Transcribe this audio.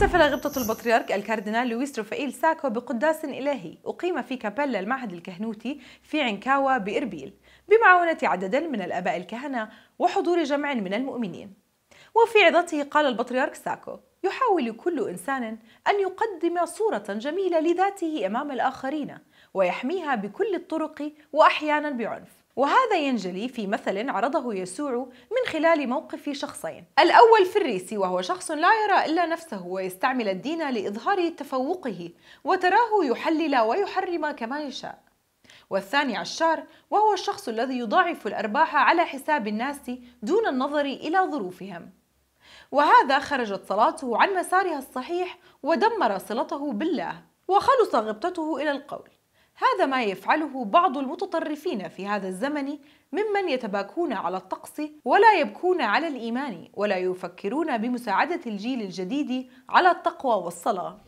واحتفل غبطة البطريرك الكاردينال لويس رفائيل ساكو بقداس إلهي. أقيم في كابيلا المعهد الكهنوتي في عنكاوة بإربيل بمعاونة عدد من الآباء الكهنة وحضور جمع من المؤمنين. وفي عظته قال البطريرك ساكو يحاول كل إنسان أن يقدم صورة جميلة لذاته أمام الآخرين ويحميها بكل الطرق وأحيانا بعنف. وهذا ينجلي في مثل عرضه يسوع من خلال موقف شخصين. الأول في الريسي وهو شخص لا يرى إلا نفسه ويستعمل الدين لإظهار تفوقه وتراه يحلل ويحرم كما يشاء. والثاني عشار وهو الشخص الذي يضاعف الأرباح على حساب الناس دون النظر إلى ظروفهم. وهذا خرجت صلاته عن مسارها الصحيح ودمر صلته بالله وخلص غبطته إلى القول. هذا ما يفعله بعض المتطرفين في هذا الزمن ممن يتباكون على الطقس ولا يبكون على الإيمان ولا يفكرون بمساعدة الجيل الجديد على التقوى والصلاة.